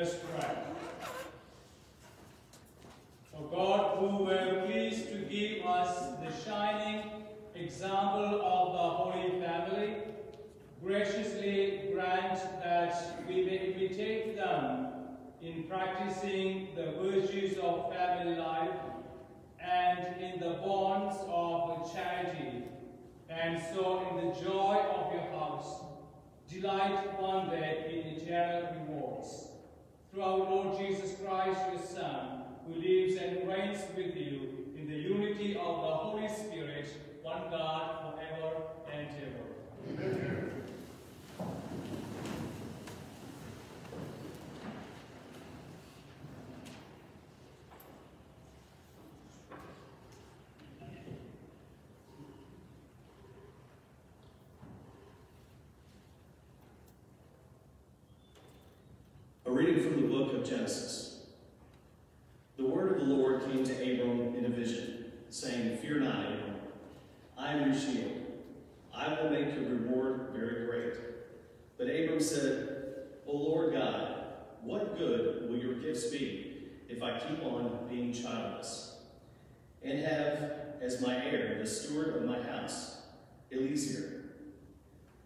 Let us pray. O God, who were pleased to give us the shining example of the Holy Family, graciously grant that we may imitate them in practicing the virtues of family life and in the bonds of charity, and so in the joy of your house, delight one day in eternal rewards. Through our Lord Jesus Christ, your Son, who lives and reigns with you in the unity of the Holy Spirit, one God, forever and ever. Amen. A reading from the book of Genesis. The word of the Lord came to Abram in a vision, saying, Fear not, Abram. I am your shield. I will make your reward very great. But Abram said, O Lord God, what good will your gifts be if I keep on being childless? And have as my heir the steward of my house, Eliezer.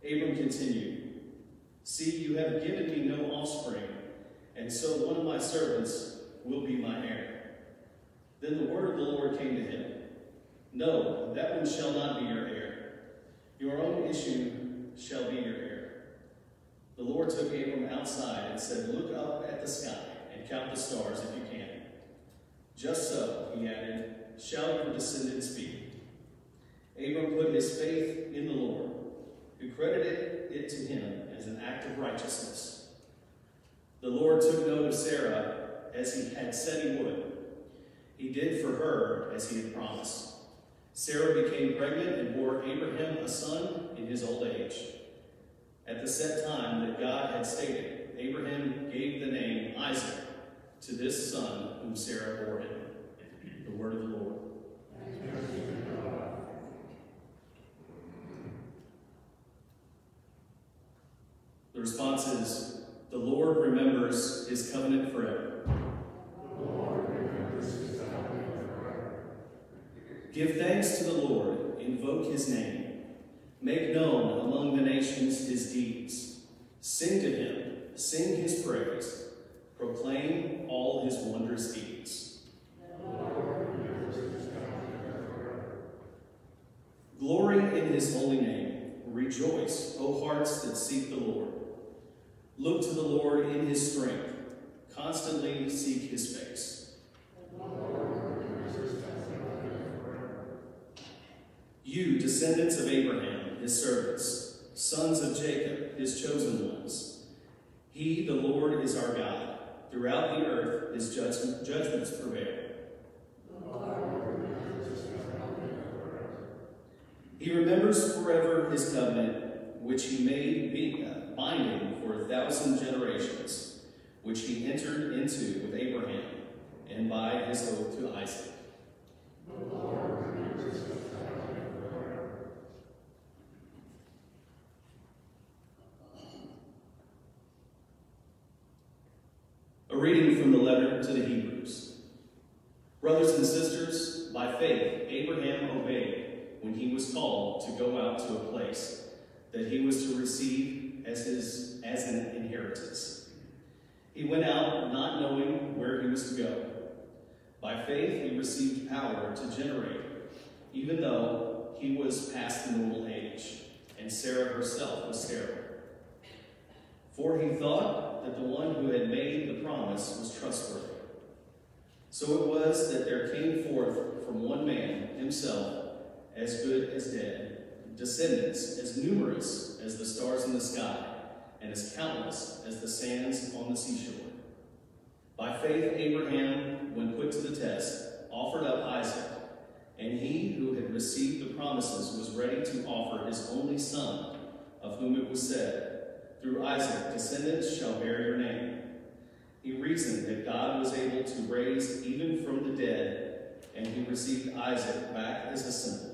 Abram continued, See, you have given me no offspring, and so one of my servants will be my heir. Then the word of the Lord came to him No, that one shall not be your heir. Your own issue shall be your heir. The Lord took Abram outside and said, Look up at the sky and count the stars if you can. Just so, he added, shall your descendants be. Abram put his faith in the Lord, who credited it to him as an act of righteousness. The Lord took note of Sarah as he had said he would. He did for her as he had promised. Sarah became pregnant and bore Abraham a son in his old age. At the set time that God had stated, Abraham gave the name Isaac to this son whom Sarah bore him. The word of the Lord. The response is, The Lord remembers his covenant forever. Give thanks to the Lord, invoke his name. Make known among the nations his deeds. Sing to him, sing his praise. Proclaim all his wondrous deeds. Glory in his holy name. Rejoice, O hearts that seek the Lord. Look to the Lord in his strength. Constantly seek his face. You, descendants of Abraham, his servants, sons of Jacob, his chosen ones, He, the Lord, is our God. Throughout the earth his judgment, judgments prevail. He remembers forever his covenant, which he made be, uh, binding for a thousand generations, which he entered into with Abraham, and by his oath to Isaac. A reading from the letter to the Hebrews. Brothers and sisters, by faith, Abraham obeyed when he was called to go out to a place that he was to receive as his as an inheritance. He went out not knowing where he was to go. By faith, he received power to generate, even though he was past the normal age, and Sarah herself was sterile. For he thought that the one who had made the promise was trustworthy. So it was that there came forth from one man himself as good as dead, descendants as numerous as the stars in the sky, and as countless as the sands on the seashore. By faith, Abraham, when put to the test, offered up Isaac, and he who had received the promises was ready to offer his only son, of whom it was said, Through Isaac descendants shall bear your name. He reasoned that God was able to raise even from the dead, and he received Isaac back as a symbol.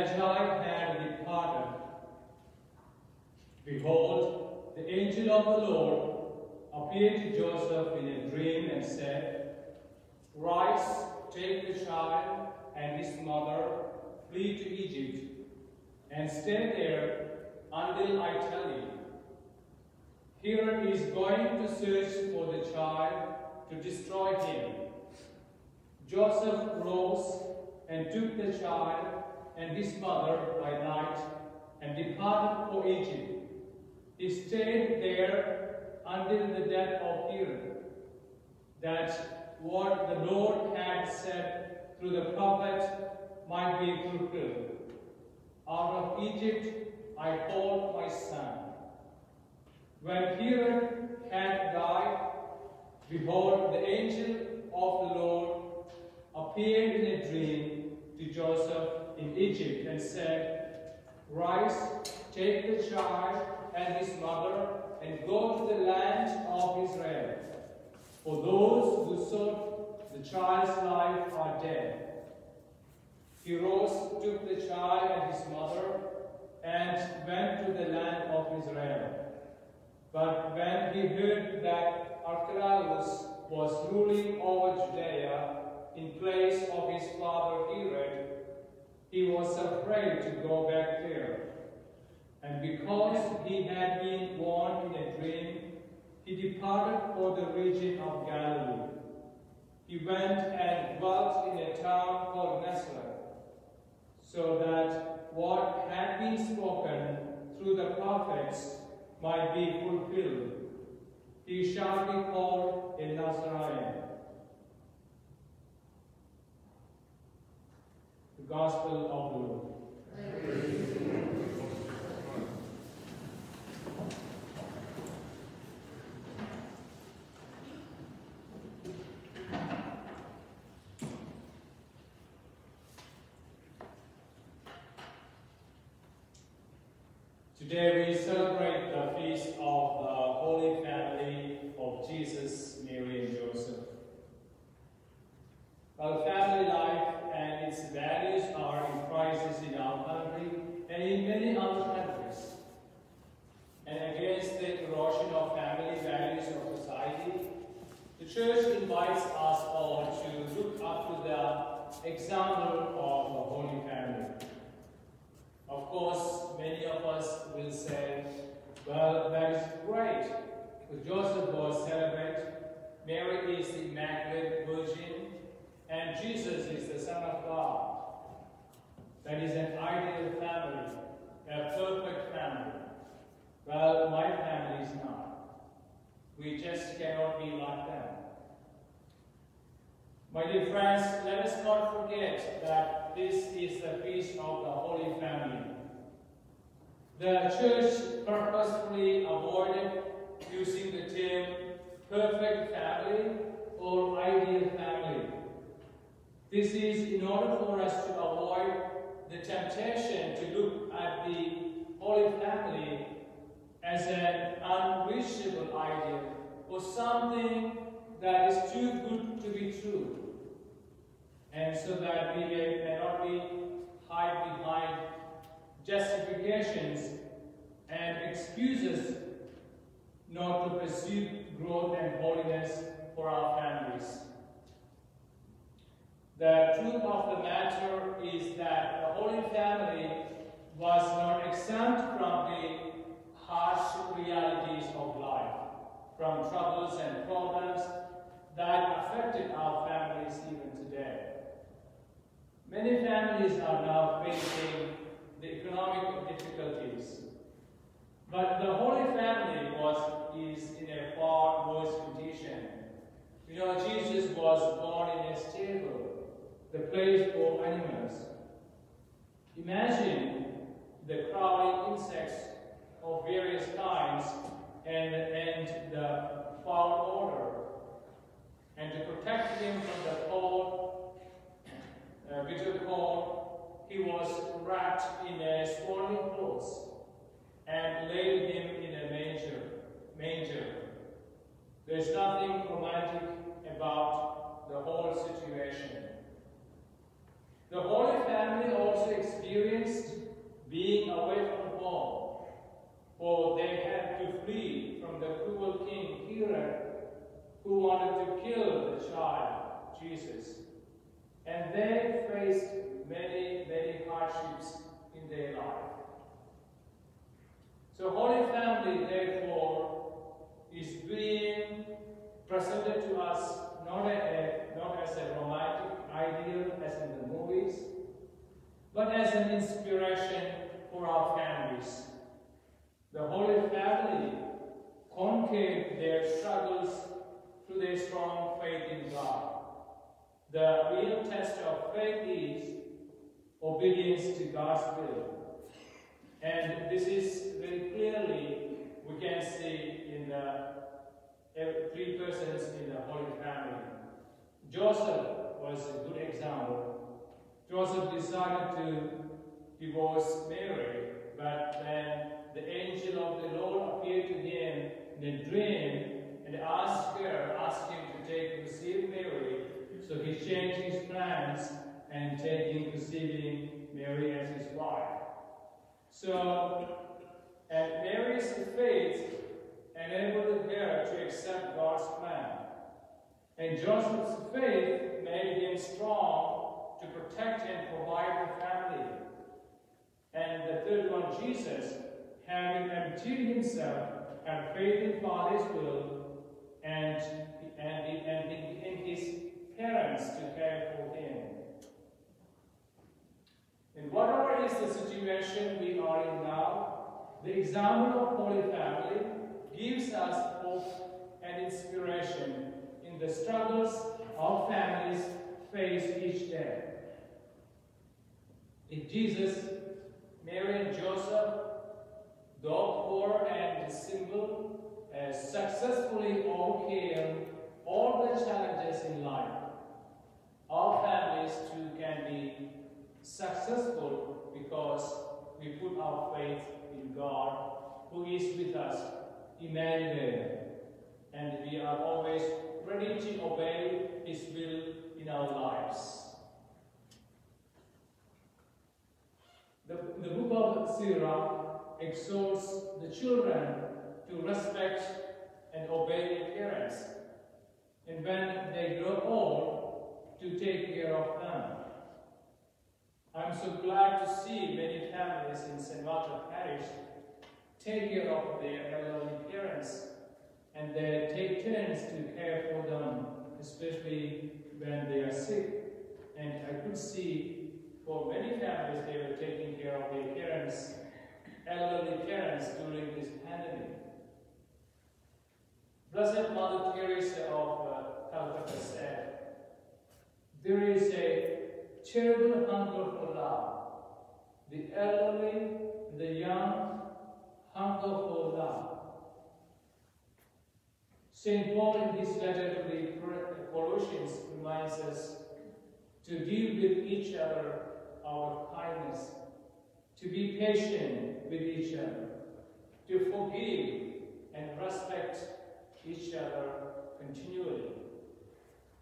The Magi had departed, behold, the angel of the Lord appeared to Joseph in a dream and said, Rise, take the child and his mother, flee to Egypt, and stay there until I tell you. Herod is going to search for the child to destroy him. Joseph rose and took the child and his mother by night and departed for Egypt. He stayed there until the death of Herod, that what the Lord had said through the prophet might be fulfilled. Out of Egypt I called my son. When Herod had died, behold, the angel of the Lord appeared in a dream to Joseph in Egypt and said, Rise, take the child and his mother, and go to the land of Israel. For those who sought the child's life are dead. He rose, took the child and his mother, and went to the land of Israel. But when he heard that Archelaus was ruling over Judea in place of his father Herod, he was afraid to go back there. And because he had been warned in a dream, he departed for the region of Galilee. He went and dwelt in a town called Nazareth, so that what had been spoken through the prophets might be fulfilled. He shall be called a Nazarene. gospel of the Lord. Today we This is in order for us to avoid the temptation to look at the Holy Family as an unreachable ideal or something that is too good to be true. And so that we may not be hide behind justifications and excuses not to pursue growth and holiness for our families. The truth of the matter is that the Holy Family was not exempt from the harsh realities of life, from troubles and problems that affected our families even today. Many families are now facing the economic difficulties, but the Holy Family was is in a far worse condition. You know, Jesus was born in a stable, the place for animals. Imagine the crawling insects of various kinds and, and the foul odor. And to protect him from the cold, uh, bitter cold, he was wrapped in a swaddling clothes and laid him in a manger. manger. There's nothing romantic about the whole situation. The Holy Family also experienced being away from home, for they had to flee from the cruel king Herod, who wanted to kill the child, Jesus. And they faced many, many hardships in their life. So Holy Family, therefore, is being presented to us not, a, not as a romantic ideal as in the movies, but as an inspiration for our families. The Holy Family conquered their struggles through their strong faith in God. The real test of faith is obedience to God's will. And this is very clearly we can see in the three persons in the Holy Family. Joseph was a good example. Joseph decided to divorce Mary, but then the angel of the Lord appeared to him in a dream and asked her, asked him to take receive Mary. So he changed his plans and taking receiving Mary as his wife. So, and Mary's faith enabled her to accept God's plan. And Joseph's faith made him strong to protect and provide the family. And the third one, Jesus, having emptied himself, had faith in Father's will and, and, and in, his parents to care for him. And whatever is the situation we are in now, the example of Holy Family gives us hope and inspiration in the struggles our families face each day. In Jesus, Mary and Joseph, though poor and simple, uh, successfully overcame all the challenges in life, our families too can be successful because we put our faith in God, who is with us, Emmanuel, and we are always ready to obey His will in our lives. The, the book of Sirach exhorts the children to respect and obey their parents, and when they grow old, to take care of them. I'm so glad to see many families in St. Martha Parish take care of their elderly parents and they take turns to care for them, especially when they are sick. And I could see for many families they were taking care of their parents, elderly parents during this pandemic. Blessed Mother Teresa of uh, Calcutta said, There is a terrible hunger for love. The elderly, the young, hunger for love. St. Paul in his letter to the Colossians reminds us to deal with each other our kindness, to be patient with each other, to forgive and respect each other continually,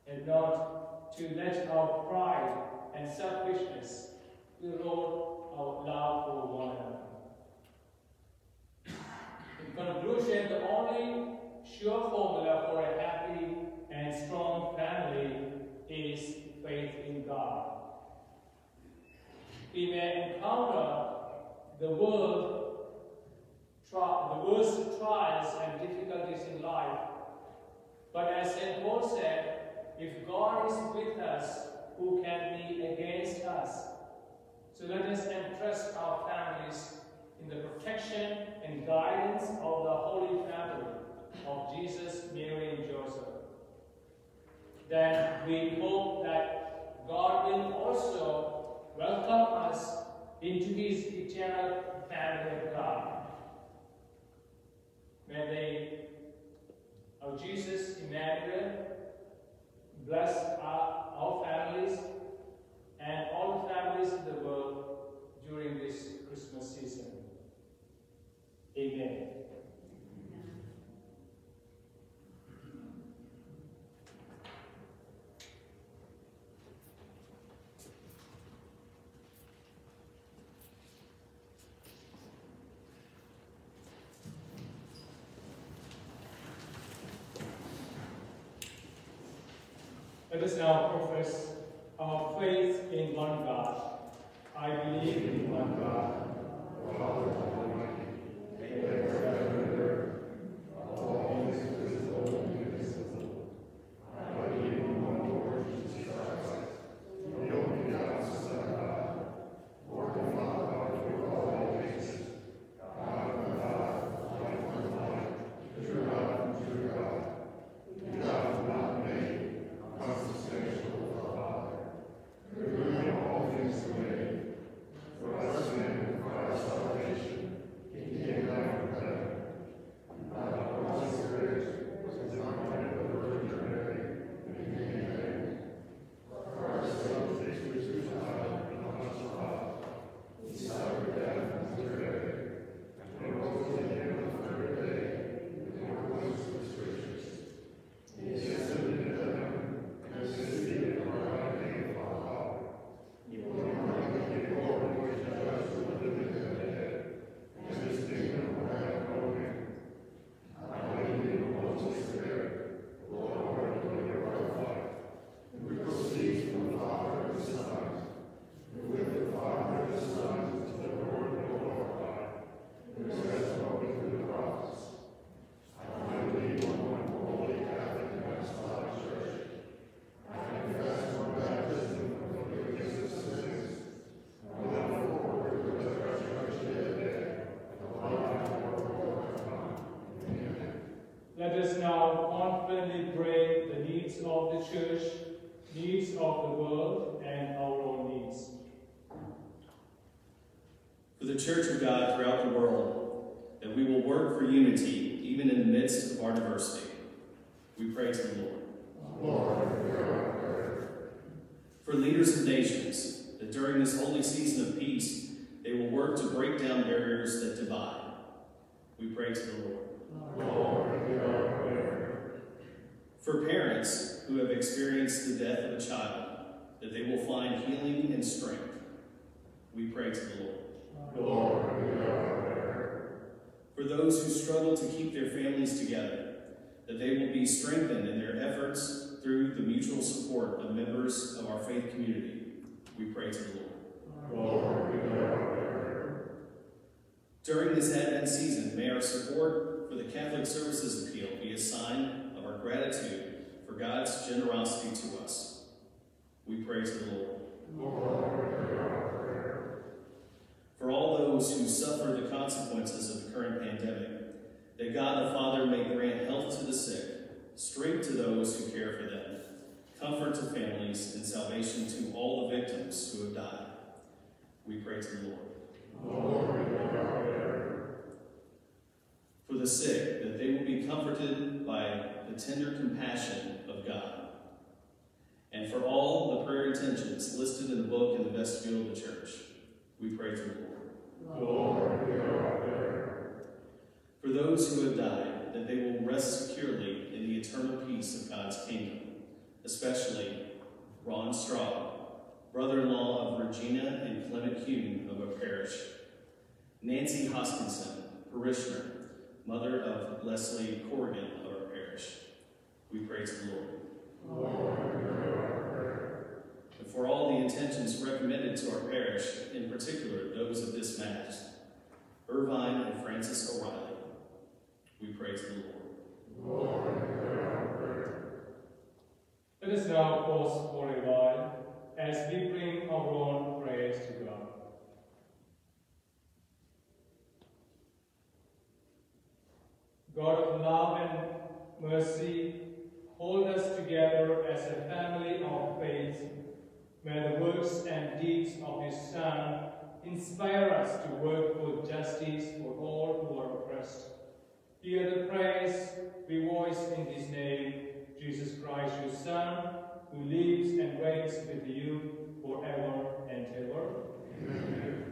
and not to let our pride and selfishness erode our love for one another. In conclusion, the only sure formula for a happy and strong family is faith in God. We may encounter the world, the worst trials and difficulties in life, but as St. Paul said, if God is with us, who can be against us? So let us entrust our families in the protection and guidance of the Holy Family of Jesus, Mary, and Joseph. Then we hope that God will also welcome us into his eternal family of God. May they, of Jesus, Emmanuel, bless our, our families and all the families in the world during this Christmas season. Amen. Let us now profess our faith in one God. I believe in one God. Father Almighty, maker of heaven and earth, of all things visible and invisible. I believe in one Lord Jesus Christ, the only begotten Son of God, Lord and Father before all ages, God of God, light of light, true God of true God, begotten not made, consubstantial with the Father, through whom all things were made. For us men and for our salvation, he came down from heaven. By the Holy Spirit, was incarnate of the Virgin Mary, and became man. For our sake, he was crucified and crucified. He suffered death and was buried, and rose again on the third day, in accordance with the Scriptures. He ascended into heaven, and is seated at the right hand of our Father. He will come again in glory to judge the living and the dead, and his kingdom will have no end. I believe in the Holy Spirit, the Lord and the giver of life, who proceeds from the Father and the Son, who with the Father and the Son is the Lord and glorified, who has spoken through the prophets. I believe in one holy Catholic and apostolic church. I confess one baptism for the forgiveness of sins. I look forward to the resurrection of the dead, the life and the world to come. Amen. Let now confidently pray the needs of the church, needs of the world, and our own needs. For the Church of God throughout the world, that we will work for unity even in the midst of our diversity. We pray to the Lord. Lord, hear our prayer. For leaders of nations, that during this holy season of peace, They will work to break down barriers that divide. We pray to the Lord. Lord, hear our prayer. For parents who have experienced the death of a child, that they will find healing and strength. We pray to the Lord. Lord, our prayer. For those who struggle to keep their families together, that they will be strengthened in their efforts through the mutual support of members of our faith community. We pray to the Lord. Lord, hear our prayer. During this Advent season, may our support for the Catholic Services Appeal be a sign of our gratitude for God's generosity to us. We pray to the Lord. Lord, hear our prayer. For all those who suffer the consequences of the current pandemic, that God the Father may grant health to the sick, strength to those who care for them, comfort to families, and salvation to all the victims who have died. We pray to the Lord. Lord, hear our. For the sick, that they will be comforted by the tender compassion of God. And for all the prayer intentions listed in the book in the vestibule of the church, we pray to the Lord. Lord, hear our prayer. For those who have died, that they will rest securely in the eternal peace of God's kingdom, especially Ron Straw, brother-in-law of Regina and Clement Hume of our parish, Nancy Hoskinson, parishioner, mother of Leslie Corrigan of our parish. We pray to the. Lord, hear our prayer. And for recommended to our parish, in particular those of this Mass, Irvine and Francis O'Reilly, we pray to the Lord. Lord. Let us now pause for a while as we bring our own prayers to God. God of love and mercy, hold us together as a family of faith. May the works and deeds of His Son inspire us to work for justice for all who are oppressed. Hear the praise we voice in His name, Jesus Christ, your Son, who lives and reigns with you forever and ever. Let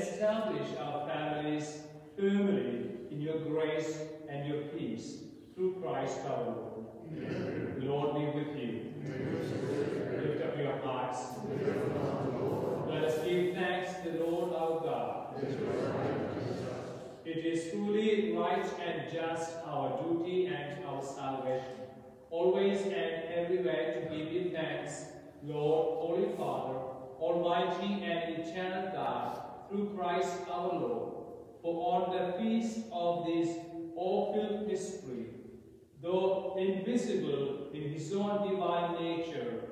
establish our families firmly in your grace and your peace through Christ our Lord. The Lord be with you. Lift up your hearts. Let us give thanks to the Lord our God. It is truly right and just our duty and our salvation, always and everywhere to give you thanks, Lord, Holy Father, Almighty and eternal God, through Christ our Lord. For on the feast of this awful mystery, Though invisible in his own divine nature,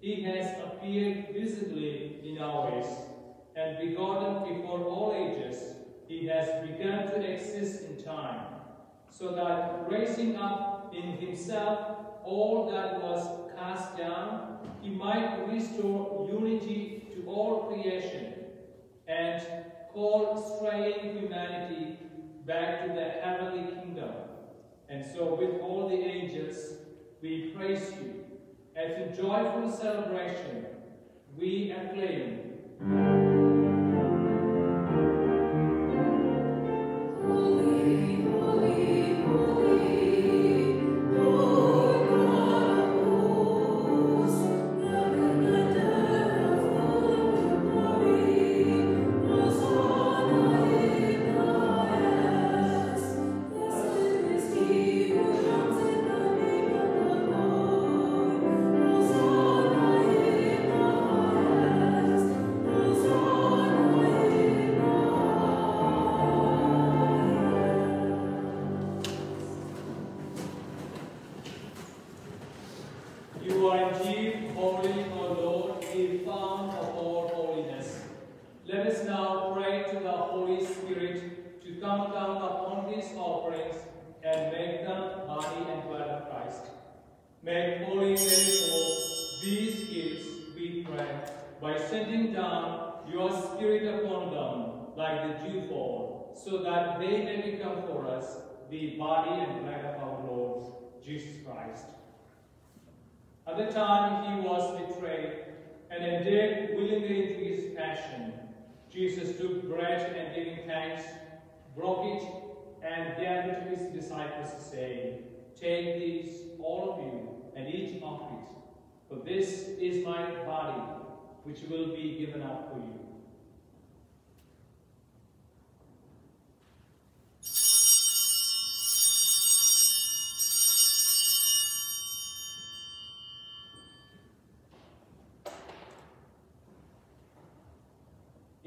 he has appeared visibly in ours, and begotten before all ages, he has begun to exist in time, so that raising up in himself all that was cast down, he might restore unity to all creation and call straying humanity back to the heavenly kingdom. And so, with all the angels, we praise you. As a joyful celebration, we acclaim. Holy, holy, holy, broke it, and gave it to his disciples, saying, Take these, all of you, and eat of it, for this is my body, which will be given up for you.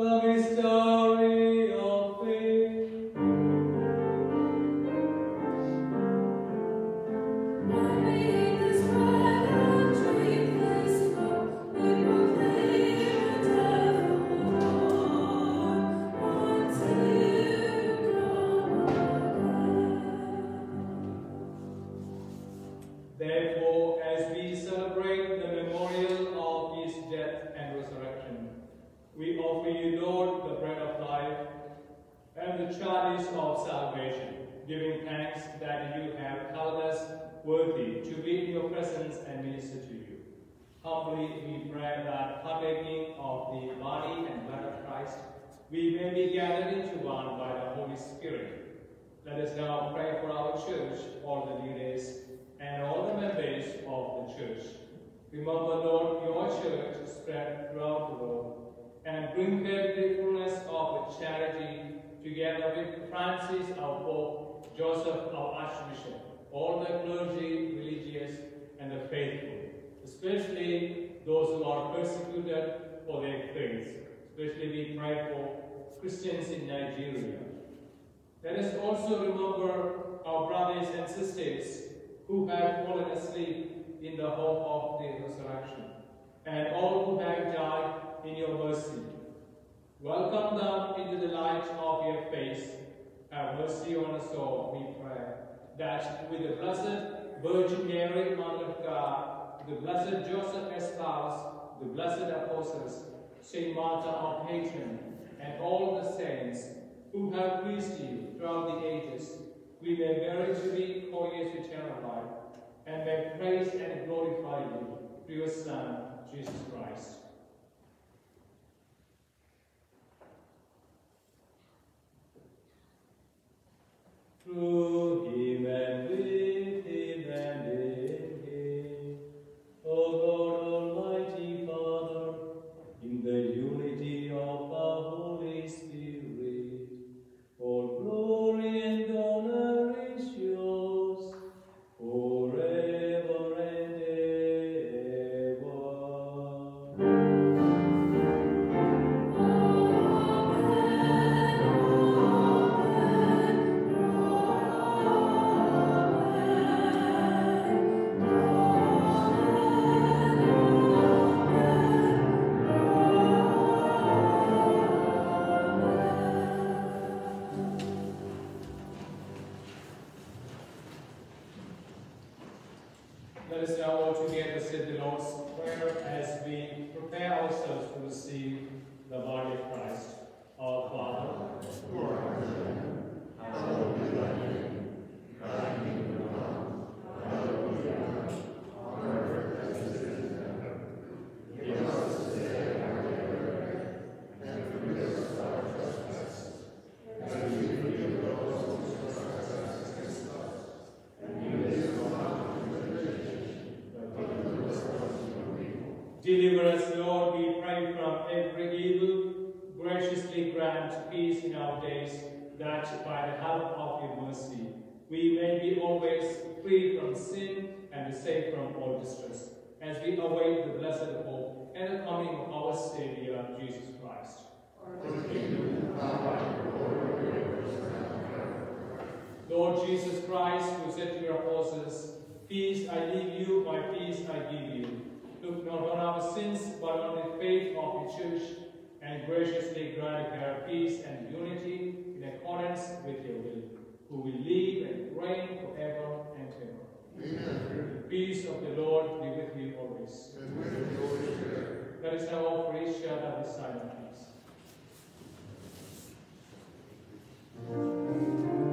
The mystery the chalice of salvation, giving thanks that you have held us worthy to be in your presence and minister to you. Humbly we pray that partaking of the body and blood of Christ, we may be gathered into one by the Holy Spirit. Let us now pray for our church, all the leaders, and all the members of the church. Remember, Lord, your church spread throughout the world, and bring her the fullness of the charity, together with Francis, our Pope, Joseph, our Archbishop, all the clergy, religious, and the faithful, especially those who are persecuted for their faith. Especially we pray for Christians in Nigeria. Let us also remember our brothers and sisters who have fallen asleep in the hope of the resurrection, and all who have died in your mercy. Welcome them into the light of your face. Have mercy on us all, we pray, that with the blessed Virgin Mary, Mother of God, the blessed Joseph spouse, the blessed apostles, Saint Martha, our patron, and all the saints who have pleased you throughout the ages, we may merit to be glorious eternal life, and may praise and glorify you through your Son, Jesus Christ. Deliver us, Lord, we pray, from every evil. Graciously grant peace in our days, that by the help of your mercy we may be always free from sin and safe from all distress, as we await the blessed hope and the coming of our Savior, Jesus Christ. Lord Jesus Christ, who said to your apostles, Peace I leave you, my peace I give you. Look not on our sins, but on the faith of the church, and graciously grant her peace and unity in accordance with your will, who will live and reign forever and ever. Amen. The peace of the Lord be with you always. Let us now offer each other the sign of peace.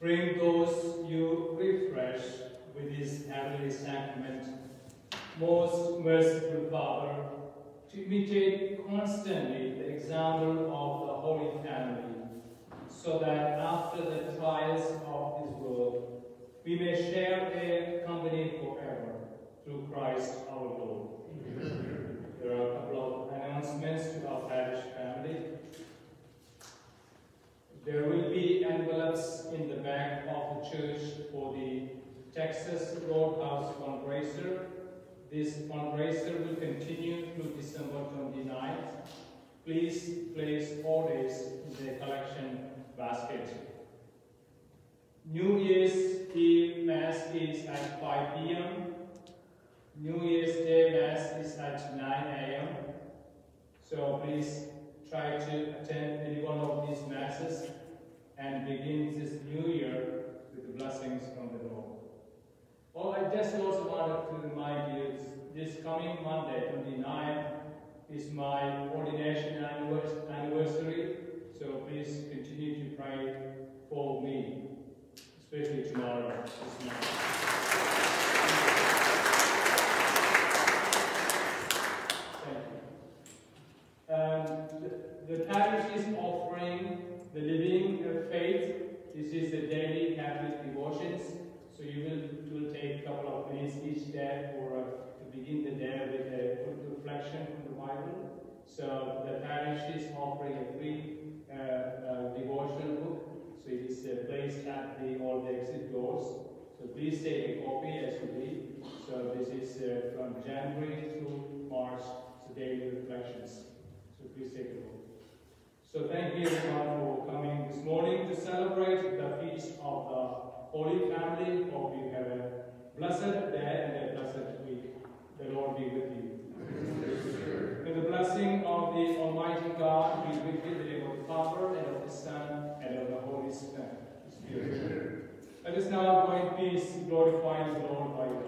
Bring those you refresh with this heavenly sacrament, most merciful Father, to imitate constantly the example of the Holy Family, so that after the trials of this world, we may share their company forever through Christ our Lord. There are a couple of announcements to our parish family. There will be envelopes in the back of the church for the Texas Roadhouse fundraiser. This fundraiser will continue through December 29th. Please place orders in the collection basket. New Year's Eve Mass is at 5 p.m. New Year's Day Mass is at 9 a.m. So please try to attend any one of these masses and begin this new year with the blessings from the Well, I just also wanted to remind you this coming Monday, 29, is my ordination anniversary. So please continue to pray for me, especially tomorrow. Um, the, the parish is offering the living faith. This is the daily Catholic devotions. So you will, you will take a couple of minutes each day for uh, to begin the day with a good reflection from the Bible. So the parish is offering a free uh, uh, devotional book. So it is uh, placed at the all the exit doors. So please take a copy as you leave. So this is uh, from January through March, so daily reflections. So please take a look. So thank you everyone for coming this morning to celebrate the feast of the Holy Family. Hope you have a blessed day and a blessed week. The Lord be with you. May the blessing of the Almighty God be with you in the name of the Father and of the Son and of the Holy Spirit. Let us now go in peace, glorifying the Lord by God.